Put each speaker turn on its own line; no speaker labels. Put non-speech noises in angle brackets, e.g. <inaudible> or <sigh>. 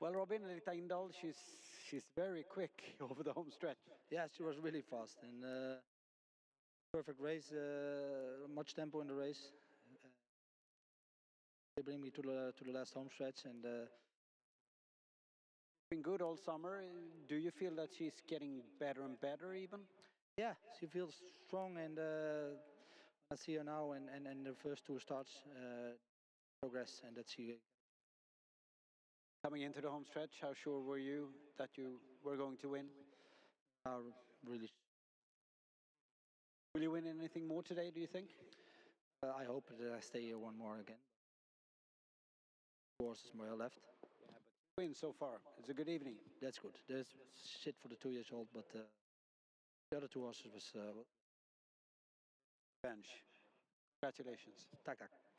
Well, Robin Litaindal, she's she's very quick <laughs> over the home stretch.
Yeah, she was really fast and uh, perfect race. Uh, much tempo in the race. Uh, they bring me to the to the last home stretch, and uh,
Been good all summer. Do you feel that she's getting better and better even?
yeah, she feels strong. And uh, I see her now, and and, and the first two starts uh, progress, and that she
Coming into the home stretch, how sure were you that you were going to win?
are really.
Will you win anything more today, do you think?
Uh, I hope that I stay here one more again. Two horses more left.
Win so far. It's a good evening.
That's good. There's shit for the two years old, but uh, the other two horses was uh,
Bench. Congratulations.
tak tak.